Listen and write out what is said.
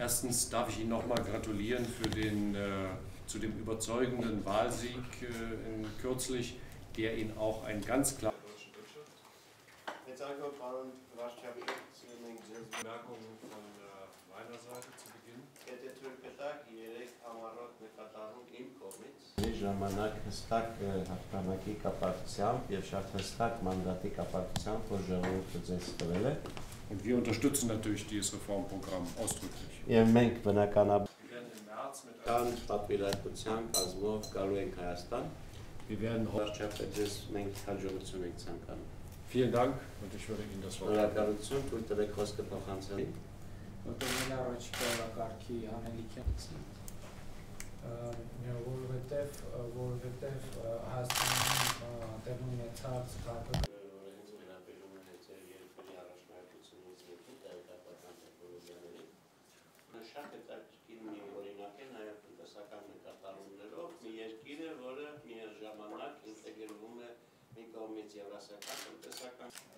Erstens darf ich Ihnen nochmal gratulieren für den, äh, zu dem überzeugenden Wahlsieg äh, in, kürzlich, der Ihnen auch ein ganz klar... Jetzt einfach Bemerkungen von... եթե թույլ կտակ երեք համառոտ նկատառում իմ կողմից ժամանակ հստակ հաղթանակի կապակցությամբ եւ շատ հստակ մանդատի կապակցությամբ որ ժողովուրդը ձեզ տվել է Und wir unterstützen natürlich dieses Reformprogramm ausdrücklich. եւ մենք բնականաբար Wir werden im März mit կան պատվիրակության կազմով գալու ենք Հայաստան wir werden heute վարչապետ ձեզ մենք հաջողություն ենք ցանկանում Vielen Dank und ich würde Ihnen das Wort geben. շնորհակալություն թույլ տվեք խոսքը փոխանցել Առաջիկա օրակարգի անելիքի որովհետև որովհետև Հայաստանում տեղի ունեցած քաղաք հենց վերաբերում է հեծեր երկրի առաջնահերթությունից մեկի տեղեկատվական տեխնոլոգիաների շատ հետաքրքիր մի օրինակ է նաև տնտեսական նկատառումներով մի երկիր է, որը միաժամանակ ինտեգրվում է մի կողմից եվրասիական տնտեսական